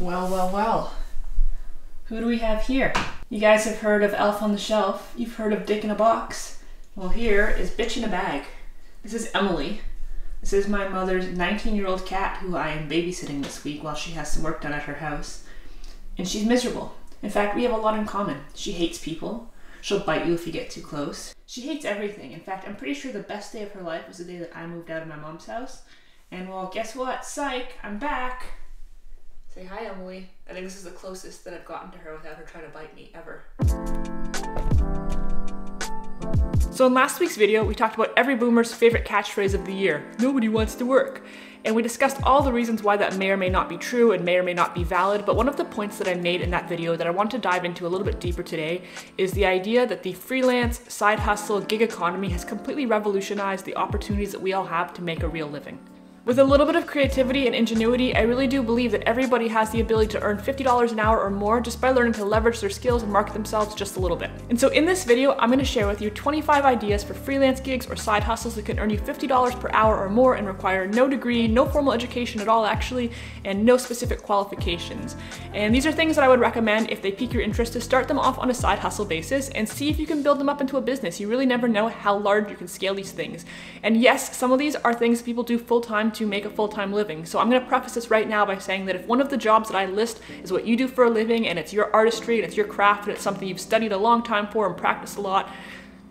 Well, well, well. Who do we have here? You guys have heard of Elf on the Shelf. You've heard of Dick in a Box. Well, here is Bitch in a Bag. This is Emily. This is my mother's 19 year old cat who I am babysitting this week while she has some work done at her house. And she's miserable. In fact, we have a lot in common. She hates people. She'll bite you if you get too close. She hates everything. In fact, I'm pretty sure the best day of her life was the day that I moved out of my mom's house. And well, guess what? Psych, I'm back. Say hi, Emily. I think this is the closest that I've gotten to her without her trying to bite me ever. So in last week's video, we talked about every boomer's favorite catchphrase of the year, nobody wants to work. And we discussed all the reasons why that may or may not be true and may or may not be valid, but one of the points that I made in that video that I want to dive into a little bit deeper today is the idea that the freelance, side hustle, gig economy has completely revolutionized the opportunities that we all have to make a real living. With a little bit of creativity and ingenuity, I really do believe that everybody has the ability to earn $50 an hour or more just by learning to leverage their skills and market themselves just a little bit. And so in this video, I'm gonna share with you 25 ideas for freelance gigs or side hustles that can earn you $50 per hour or more and require no degree, no formal education at all actually, and no specific qualifications. And these are things that I would recommend if they pique your interest to start them off on a side hustle basis and see if you can build them up into a business. You really never know how large you can scale these things. And yes, some of these are things people do full time to make a full-time living. So I'm gonna preface this right now by saying that if one of the jobs that I list is what you do for a living and it's your artistry and it's your craft and it's something you've studied a long time for and practiced a lot,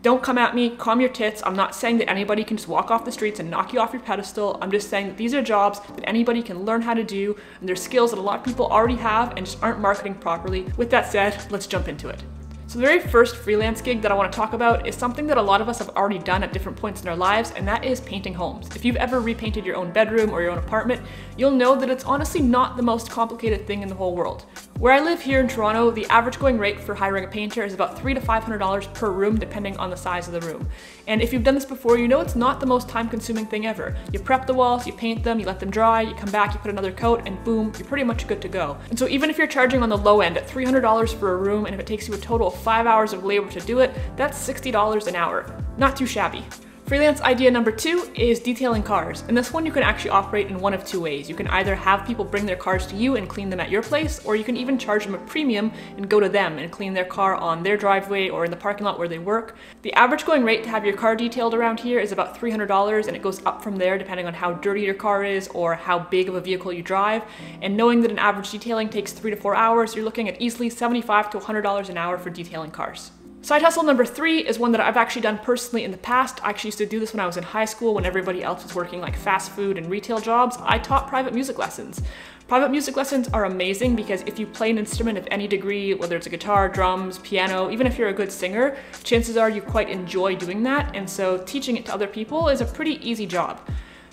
don't come at me, calm your tits. I'm not saying that anybody can just walk off the streets and knock you off your pedestal. I'm just saying that these are jobs that anybody can learn how to do and they're skills that a lot of people already have and just aren't marketing properly. With that said, let's jump into it. So the very first freelance gig that I wanna talk about is something that a lot of us have already done at different points in our lives, and that is painting homes. If you've ever repainted your own bedroom or your own apartment, you'll know that it's honestly not the most complicated thing in the whole world. Where I live here in Toronto, the average going rate for hiring a painter is about three to $500 per room, depending on the size of the room. And if you've done this before, you know it's not the most time consuming thing ever. You prep the walls, you paint them, you let them dry, you come back, you put another coat, and boom, you're pretty much good to go. And so even if you're charging on the low end at $300 for a room, and if it takes you a total of five hours of labor to do it, that's $60 an hour. Not too shabby. Freelance idea number two is detailing cars. And this one you can actually operate in one of two ways. You can either have people bring their cars to you and clean them at your place, or you can even charge them a premium and go to them and clean their car on their driveway or in the parking lot where they work. The average going rate to have your car detailed around here is about $300 and it goes up from there depending on how dirty your car is or how big of a vehicle you drive. And knowing that an average detailing takes three to four hours, you're looking at easily 75 to $100 an hour for detailing cars. Side hustle number three is one that I've actually done personally in the past. I actually used to do this when I was in high school when everybody else was working like fast food and retail jobs. I taught private music lessons. Private music lessons are amazing because if you play an instrument of any degree, whether it's a guitar, drums, piano, even if you're a good singer, chances are you quite enjoy doing that. And so teaching it to other people is a pretty easy job.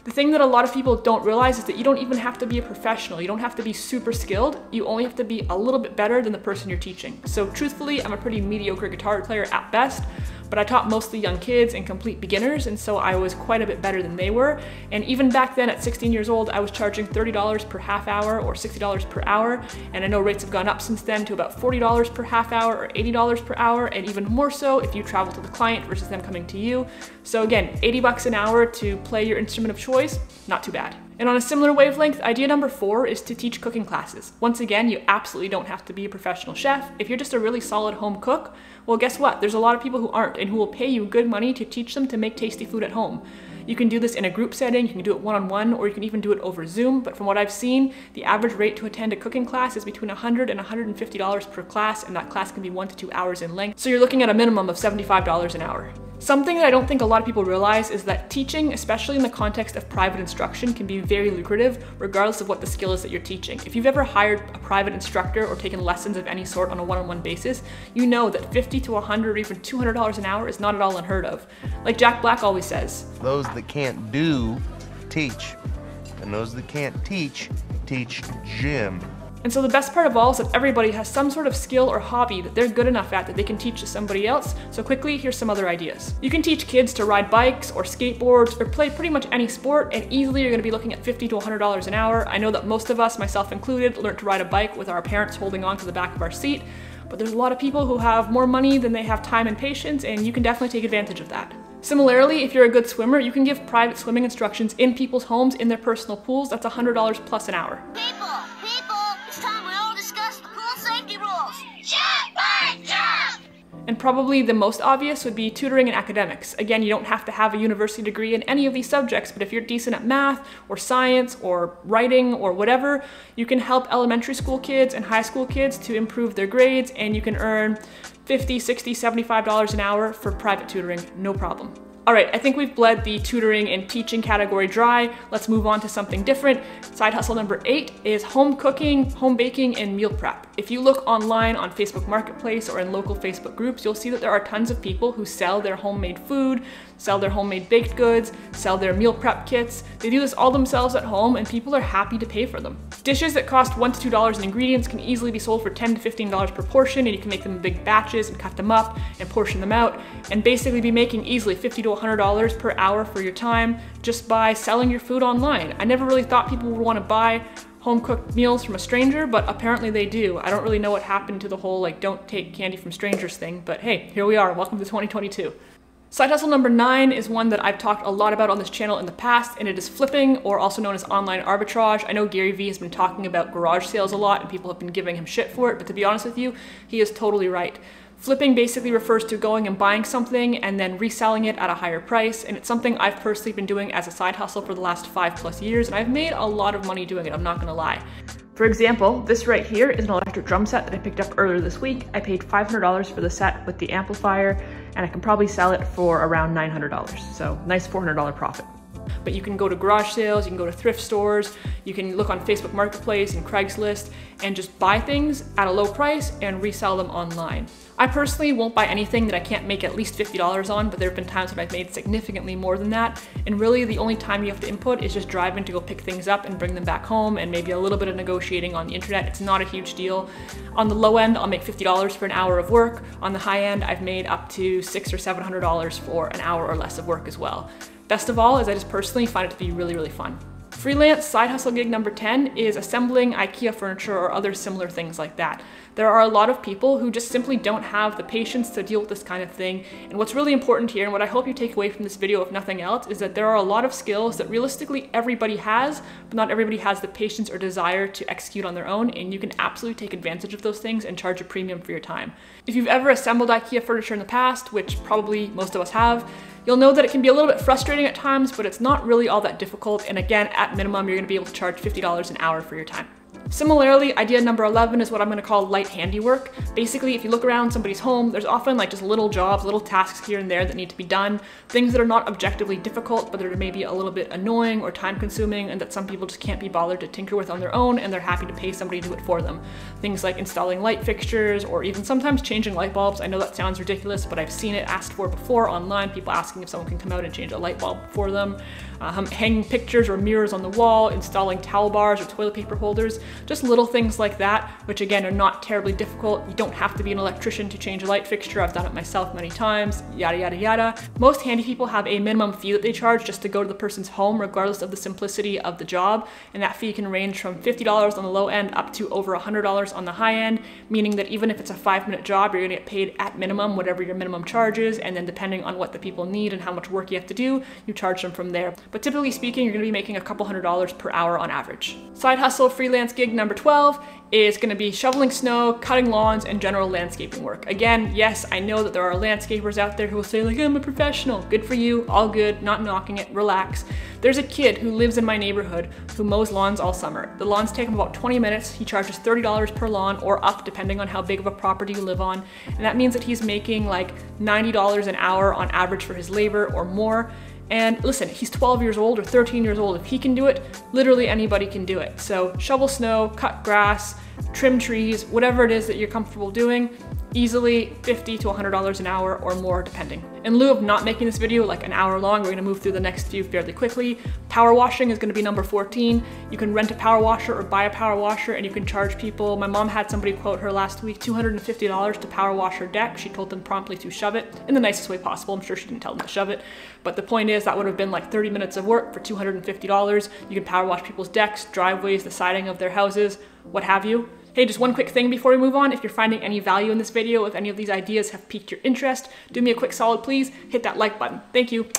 The thing that a lot of people don't realize is that you don't even have to be a professional. You don't have to be super skilled. You only have to be a little bit better than the person you're teaching. So truthfully, I'm a pretty mediocre guitar player at best, but I taught mostly young kids and complete beginners, and so I was quite a bit better than they were. And even back then at 16 years old, I was charging $30 per half hour or $60 per hour, and I know rates have gone up since then to about $40 per half hour or $80 per hour, and even more so if you travel to the client versus them coming to you. So again, 80 bucks an hour to play your instrument of choice, not too bad. And on a similar wavelength, idea number four is to teach cooking classes. Once again, you absolutely don't have to be a professional chef. If you're just a really solid home cook, well, guess what? There's a lot of people who aren't and who will pay you good money to teach them to make tasty food at home. You can do this in a group setting, you can do it one-on-one, or you can even do it over Zoom. But from what I've seen, the average rate to attend a cooking class is between 100 and $150 per class, and that class can be one to two hours in length. So you're looking at a minimum of $75 an hour. Something that I don't think a lot of people realize is that teaching, especially in the context of private instruction, can be very lucrative regardless of what the skill is that you're teaching. If you've ever hired a private instructor or taken lessons of any sort on a one-on-one -on -one basis, you know that 50 to 100 or even $200 an hour is not at all unheard of. Like Jack Black always says, Those that can't do, teach. And those that can't teach, teach gym. And so the best part of all is that everybody has some sort of skill or hobby that they're good enough at that they can teach to somebody else. So quickly, here's some other ideas. You can teach kids to ride bikes or skateboards or play pretty much any sport and easily you're gonna be looking at 50 to $100 an hour. I know that most of us, myself included, learned to ride a bike with our parents holding on to the back of our seat, but there's a lot of people who have more money than they have time and patience and you can definitely take advantage of that. Similarly, if you're a good swimmer, you can give private swimming instructions in people's homes in their personal pools. That's $100 plus an hour. And probably the most obvious would be tutoring and academics. Again, you don't have to have a university degree in any of these subjects, but if you're decent at math or science or writing or whatever, you can help elementary school kids and high school kids to improve their grades and you can earn 50, 60, 75 dollars an hour for private tutoring, no problem. All right, I think we've bled the tutoring and teaching category dry. Let's move on to something different. Side hustle number eight is home cooking, home baking, and meal prep. If you look online on Facebook Marketplace or in local Facebook groups, you'll see that there are tons of people who sell their homemade food, sell their homemade baked goods, sell their meal prep kits. They do this all themselves at home and people are happy to pay for them. Dishes that cost one to two dollars in ingredients can easily be sold for 10 to 15 dollars per portion and you can make them in big batches and cut them up and portion them out and basically be making easily 50 to $100 per hour for your time just by selling your food online. I never really thought people would want to buy home cooked meals from a stranger, but apparently they do. I don't really know what happened to the whole like don't take candy from strangers thing, but hey, here we are. Welcome to 2022. Side hustle number nine is one that I've talked a lot about on this channel in the past, and it is flipping, or also known as online arbitrage. I know Gary Vee has been talking about garage sales a lot, and people have been giving him shit for it, but to be honest with you, he is totally right. Flipping basically refers to going and buying something and then reselling it at a higher price. And it's something I've personally been doing as a side hustle for the last five plus years. And I've made a lot of money doing it, I'm not gonna lie. For example, this right here is an electric drum set that I picked up earlier this week. I paid $500 for the set with the amplifier and I can probably sell it for around $900. So nice $400 profit. But you can go to garage sales, you can go to thrift stores, you can look on Facebook Marketplace and Craigslist and just buy things at a low price and resell them online. I personally won't buy anything that I can't make at least $50 on, but there have been times when I've made significantly more than that. And really the only time you have to input is just driving to go pick things up and bring them back home and maybe a little bit of negotiating on the internet. It's not a huge deal. On the low end, I'll make $50 for an hour of work. On the high end, I've made up to six or $700 for an hour or less of work as well. Best of all is I just personally find it to be really, really fun. Freelance side hustle gig number 10 is assembling IKEA furniture or other similar things like that. There are a lot of people who just simply don't have the patience to deal with this kind of thing. And what's really important here, and what I hope you take away from this video if nothing else, is that there are a lot of skills that realistically everybody has, but not everybody has the patience or desire to execute on their own. And you can absolutely take advantage of those things and charge a premium for your time. If you've ever assembled IKEA furniture in the past, which probably most of us have, You'll know that it can be a little bit frustrating at times, but it's not really all that difficult. And again, at minimum, you're gonna be able to charge $50 an hour for your time. Similarly, idea number 11 is what I'm gonna call light handiwork. Basically, if you look around somebody's home, there's often like just little jobs, little tasks here and there that need to be done, things that are not objectively difficult, but that are maybe a little bit annoying or time consuming and that some people just can't be bothered to tinker with on their own and they're happy to pay somebody to do it for them. Things like installing light fixtures or even sometimes changing light bulbs. I know that sounds ridiculous, but I've seen it asked for before online, people asking if someone can come out and change a light bulb for them. Um, hanging pictures or mirrors on the wall, installing towel bars or toilet paper holders, just little things like that, which again are not terribly difficult. You don't have to be an electrician to change a light fixture. I've done it myself many times, yada, yada, yada. Most handy people have a minimum fee that they charge just to go to the person's home, regardless of the simplicity of the job. And that fee can range from $50 on the low end up to over $100 on the high end, meaning that even if it's a five minute job, you're gonna get paid at minimum, whatever your minimum charge is. And then depending on what the people need and how much work you have to do, you charge them from there. But typically speaking, you're gonna be making a couple hundred dollars per hour on average. Side hustle freelance gig number 12 is gonna be shoveling snow, cutting lawns, and general landscaping work. Again, yes, I know that there are landscapers out there who will say like, I'm a professional. Good for you, all good, not knocking it, relax. There's a kid who lives in my neighborhood who mows lawns all summer. The lawns take him about 20 minutes. He charges $30 per lawn or up depending on how big of a property you live on. And that means that he's making like $90 an hour on average for his labor or more. And listen, he's 12 years old or 13 years old. If he can do it, literally anybody can do it. So shovel snow, cut grass, trim trees, whatever it is that you're comfortable doing, easily 50 to $100 an hour or more depending. In lieu of not making this video like an hour long, we're gonna move through the next few fairly quickly. Power washing is gonna be number 14. You can rent a power washer or buy a power washer and you can charge people. My mom had somebody quote her last week, $250 to power wash her deck. She told them promptly to shove it in the nicest way possible. I'm sure she didn't tell them to shove it. But the point is that would have been like 30 minutes of work for $250. You can power wash people's decks, driveways, the siding of their houses, what have you. Hey, just one quick thing before we move on. If you're finding any value in this video, if any of these ideas have piqued your interest, do me a quick solid, please. Hit that like button. Thank you.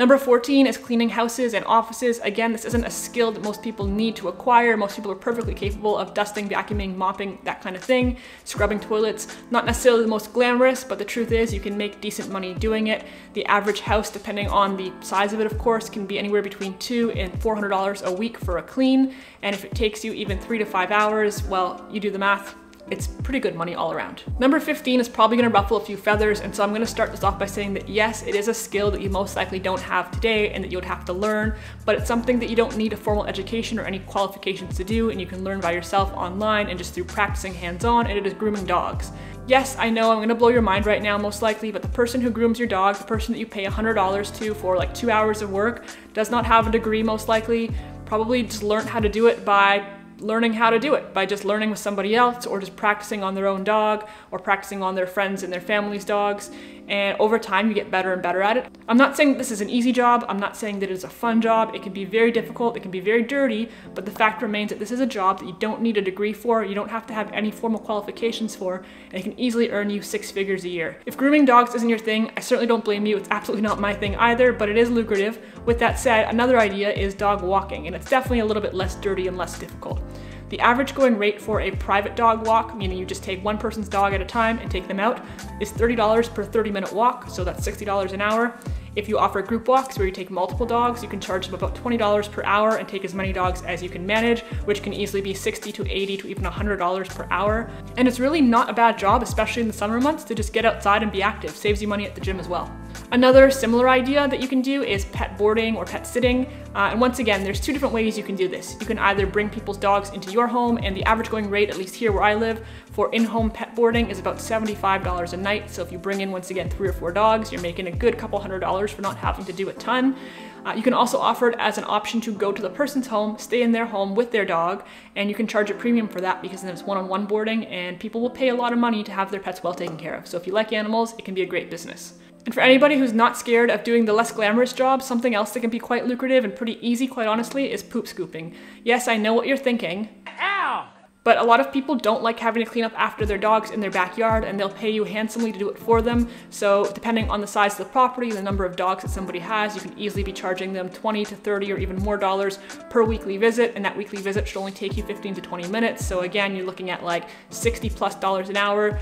Number 14 is cleaning houses and offices. Again, this isn't a skill that most people need to acquire. Most people are perfectly capable of dusting, vacuuming, mopping, that kind of thing, scrubbing toilets. Not necessarily the most glamorous, but the truth is you can make decent money doing it. The average house, depending on the size of it, of course, can be anywhere between two and $400 a week for a clean. And if it takes you even three to five hours, well, you do the math, it's pretty good money all around. Number 15 is probably gonna ruffle a few feathers, and so I'm gonna start this off by saying that yes, it is a skill that you most likely don't have today and that you would have to learn, but it's something that you don't need a formal education or any qualifications to do, and you can learn by yourself online and just through practicing hands-on, and it is grooming dogs. Yes, I know I'm gonna blow your mind right now, most likely, but the person who grooms your dog, the person that you pay $100 to for like two hours of work, does not have a degree, most likely, probably just learned how to do it by learning how to do it by just learning with somebody else or just practicing on their own dog or practicing on their friends and their family's dogs. And over time, you get better and better at it. I'm not saying this is an easy job. I'm not saying that it's a fun job. It can be very difficult. It can be very dirty. But the fact remains that this is a job that you don't need a degree for. You don't have to have any formal qualifications for. And it can easily earn you six figures a year. If grooming dogs isn't your thing, I certainly don't blame you. It's absolutely not my thing either, but it is lucrative. With that said, another idea is dog walking. And it's definitely a little bit less dirty and less difficult. The average going rate for a private dog walk, meaning you just take one person's dog at a time and take them out, is $30 per 30 minute walk, so that's $60 an hour. If you offer group walks where you take multiple dogs, you can charge them about $20 per hour and take as many dogs as you can manage, which can easily be 60 to 80 to even $100 per hour. And it's really not a bad job, especially in the summer months, to just get outside and be active. Saves you money at the gym as well. Another similar idea that you can do is pet boarding or pet sitting. Uh, and once again, there's two different ways you can do this. You can either bring people's dogs into your home and the average going rate, at least here where I live, for in-home pet boarding is about $75 a night. So if you bring in, once again, three or four dogs, you're making a good couple hundred dollars for not having to do a ton. Uh, you can also offer it as an option to go to the person's home, stay in their home with their dog, and you can charge a premium for that because then it's one-on-one -on -one boarding and people will pay a lot of money to have their pets well taken care of. So if you like animals, it can be a great business. And for anybody who's not scared of doing the less glamorous job, something else that can be quite lucrative and pretty easy, quite honestly, is poop scooping. Yes, I know what you're thinking. Ow! But a lot of people don't like having to clean up after their dogs in their backyard and they'll pay you handsomely to do it for them. So depending on the size of the property, the number of dogs that somebody has, you can easily be charging them 20 to 30 or even more dollars per weekly visit. And that weekly visit should only take you 15 to 20 minutes. So again, you're looking at like 60 plus dollars an hour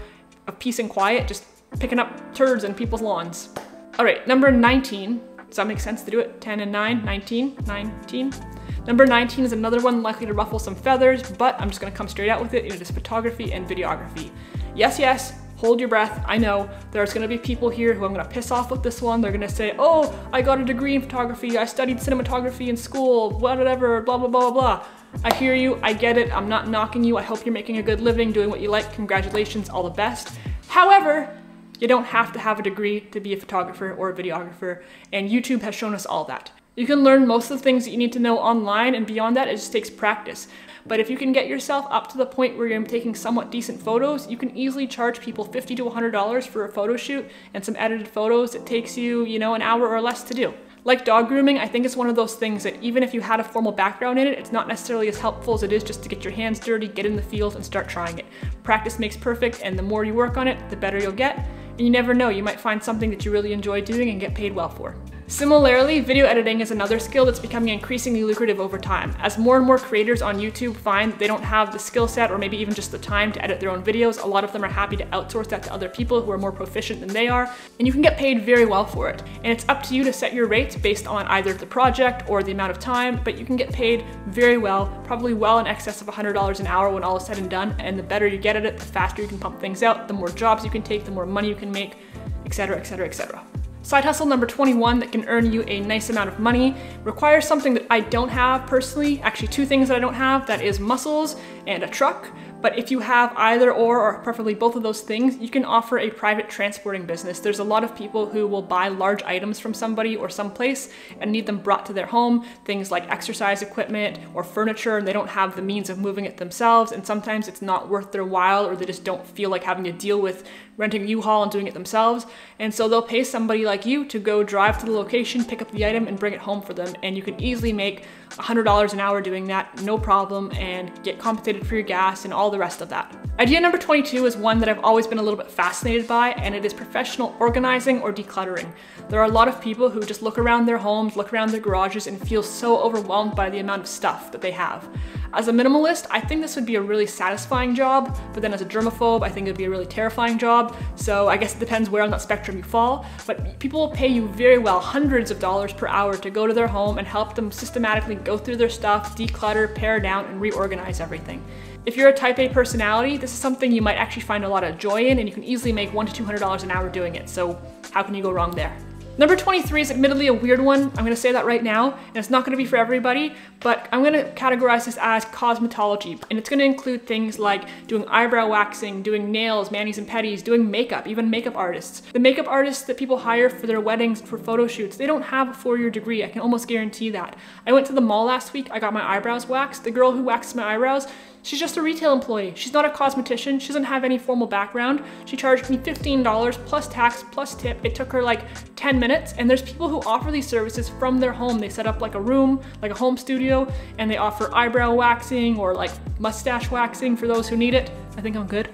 of peace and quiet, just picking up turds in people's lawns. All right, number 19. Does that make sense to do it? 10 and 9, 19, 19. Number 19 is another one likely to ruffle some feathers, but I'm just gonna come straight out with it. It is photography and videography. Yes, yes, hold your breath. I know there's gonna be people here who I'm gonna piss off with this one. They're gonna say, oh, I got a degree in photography. I studied cinematography in school, whatever, blah, blah, blah, blah. I hear you, I get it. I'm not knocking you. I hope you're making a good living, doing what you like. Congratulations, all the best. However, you don't have to have a degree to be a photographer or a videographer, and YouTube has shown us all that. You can learn most of the things that you need to know online, and beyond that, it just takes practice. But if you can get yourself up to the point where you're taking somewhat decent photos, you can easily charge people 50 to $100 for a photo shoot and some edited photos that takes you, you know, an hour or less to do. Like dog grooming, I think it's one of those things that even if you had a formal background in it, it's not necessarily as helpful as it is just to get your hands dirty, get in the field, and start trying it. Practice makes perfect, and the more you work on it, the better you'll get. And you never know, you might find something that you really enjoy doing and get paid well for. Similarly, video editing is another skill that's becoming increasingly lucrative over time. As more and more creators on YouTube find they don't have the skill set or maybe even just the time to edit their own videos, a lot of them are happy to outsource that to other people who are more proficient than they are, and you can get paid very well for it. And it's up to you to set your rates based on either the project or the amount of time, but you can get paid very well, probably well in excess of $100 an hour when all is said and done, and the better you get at it, the faster you can pump things out, the more jobs you can take, the more money you can make, etc., etc., etc. Side hustle number 21 that can earn you a nice amount of money requires something that I don't have personally, actually two things that I don't have, that is muscles and a truck. But if you have either or, or preferably both of those things, you can offer a private transporting business. There's a lot of people who will buy large items from somebody or someplace and need them brought to their home, things like exercise equipment or furniture, and they don't have the means of moving it themselves. And sometimes it's not worth their while or they just don't feel like having to deal with renting a U-Haul and doing it themselves. And so they'll pay somebody like you to go drive to the location, pick up the item and bring it home for them. And you can easily make $100 an hour doing that, no problem, and get compensated for your gas and all all the rest of that. Idea number 22 is one that I've always been a little bit fascinated by, and it is professional organizing or decluttering. There are a lot of people who just look around their homes, look around their garages, and feel so overwhelmed by the amount of stuff that they have. As a minimalist, I think this would be a really satisfying job, but then as a germaphobe, I think it'd be a really terrifying job. So I guess it depends where on that spectrum you fall, but people will pay you very well hundreds of dollars per hour to go to their home and help them systematically go through their stuff, declutter, pare down, and reorganize everything. If you're a type A personality, this is something you might actually find a lot of joy in and you can easily make one to $200 an hour doing it. So how can you go wrong there? Number 23 is admittedly a weird one. I'm gonna say that right now, and it's not gonna be for everybody, but I'm gonna categorize this as cosmetology. And it's gonna include things like doing eyebrow waxing, doing nails, manis and pedis, doing makeup, even makeup artists. The makeup artists that people hire for their weddings, for photo shoots, they don't have a four-year degree. I can almost guarantee that. I went to the mall last week, I got my eyebrows waxed. The girl who waxes my eyebrows, She's just a retail employee. She's not a cosmetician. She doesn't have any formal background. She charged me $15 plus tax plus tip. It took her like 10 minutes. And there's people who offer these services from their home. They set up like a room, like a home studio, and they offer eyebrow waxing or like mustache waxing for those who need it. I think I'm good.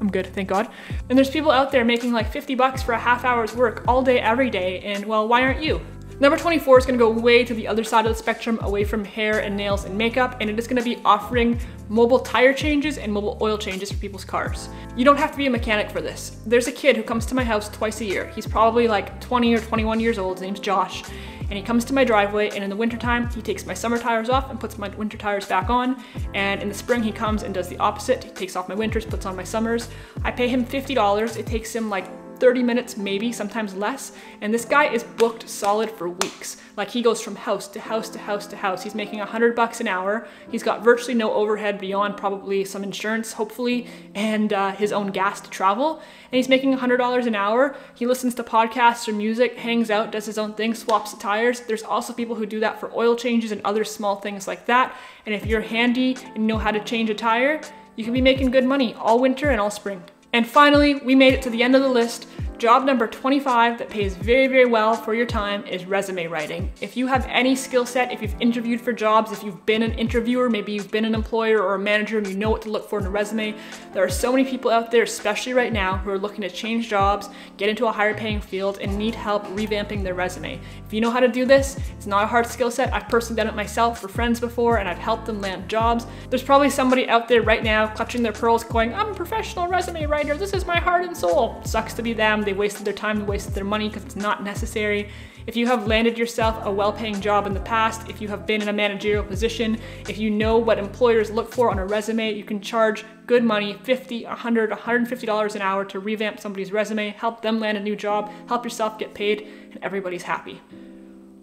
I'm good, thank God. And there's people out there making like 50 bucks for a half hour's work all day, every day. And well, why aren't you? Number 24 is gonna go way to the other side of the spectrum, away from hair and nails and makeup, and it is gonna be offering mobile tire changes and mobile oil changes for people's cars. You don't have to be a mechanic for this. There's a kid who comes to my house twice a year. He's probably like 20 or 21 years old, his name's Josh, and he comes to my driveway and in the wintertime, he takes my summer tires off and puts my winter tires back on. And in the spring, he comes and does the opposite. He takes off my winters, puts on my summers. I pay him $50. It takes him like 30 minutes, maybe, sometimes less. And this guy is booked solid for weeks. Like he goes from house to house to house to house. He's making a hundred bucks an hour. He's got virtually no overhead beyond probably some insurance, hopefully, and uh, his own gas to travel. And he's making a hundred dollars an hour. He listens to podcasts or music, hangs out, does his own thing, swaps the tires. There's also people who do that for oil changes and other small things like that. And if you're handy and know how to change a tire, you can be making good money all winter and all spring. And finally, we made it to the end of the list. Job number 25 that pays very, very well for your time is resume writing. If you have any skill set, if you've interviewed for jobs, if you've been an interviewer, maybe you've been an employer or a manager and you know what to look for in a resume, there are so many people out there, especially right now, who are looking to change jobs, get into a higher paying field, and need help revamping their resume. If you know how to do this, it's not a hard skill set. I've personally done it myself for friends before and I've helped them land jobs. There's probably somebody out there right now clutching their pearls going, I'm a professional resume writer, this is my heart and soul. Sucks to be them they wasted their time, they wasted their money because it's not necessary. If you have landed yourself a well-paying job in the past, if you have been in a managerial position, if you know what employers look for on a resume, you can charge good money, 50, 100, 150 dollars an hour to revamp somebody's resume, help them land a new job, help yourself get paid, and everybody's happy.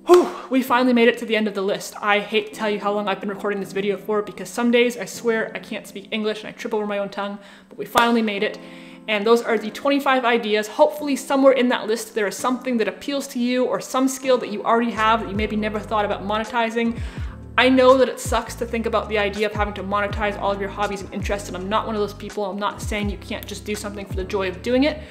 Whew, we finally made it to the end of the list. I hate to tell you how long I've been recording this video for because some days I swear I can't speak English and I trip over my own tongue, but we finally made it. And those are the 25 ideas. Hopefully somewhere in that list there is something that appeals to you or some skill that you already have that you maybe never thought about monetizing. I know that it sucks to think about the idea of having to monetize all of your hobbies and interests, and I'm not one of those people. I'm not saying you can't just do something for the joy of doing it,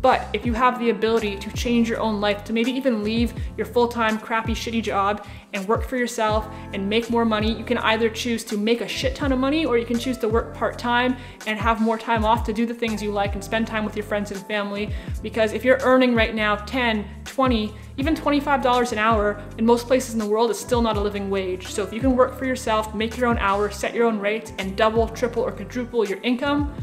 but if you have the ability to change your own life, to maybe even leave your full-time crappy shitty job and work for yourself and make more money, you can either choose to make a shit ton of money or you can choose to work part-time and have more time off to do the things you like and spend time with your friends and family. Because if you're earning right now 10, 20, even $25 an hour in most places in the world is still not a living wage. So if you can work for yourself, make your own hours, set your own rates, and double, triple, or quadruple your income,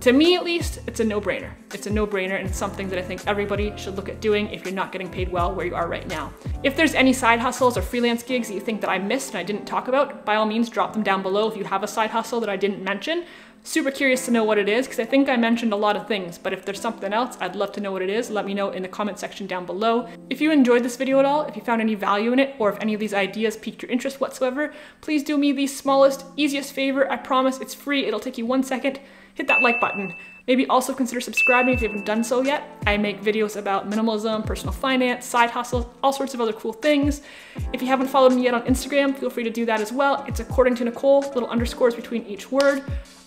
to me, at least, it's a no-brainer. It's a no-brainer and it's something that I think everybody should look at doing if you're not getting paid well where you are right now. If there's any side hustles or freelance gigs that you think that I missed and I didn't talk about, by all means, drop them down below if you have a side hustle that I didn't mention. Super curious to know what it is because I think I mentioned a lot of things, but if there's something else, I'd love to know what it is. Let me know in the comment section down below. If you enjoyed this video at all, if you found any value in it, or if any of these ideas piqued your interest whatsoever, please do me the smallest, easiest favor. I promise it's free. It'll take you one second hit that like button. Maybe also consider subscribing if you haven't done so yet. I make videos about minimalism, personal finance, side hustles, all sorts of other cool things. If you haven't followed me yet on Instagram, feel free to do that as well. It's according to Nicole, little underscores between each word.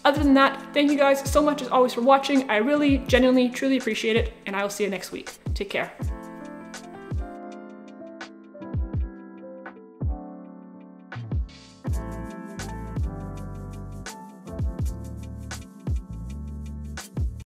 Other than that, thank you guys so much as always for watching. I really, genuinely, truly appreciate it, and I will see you next week. Take care.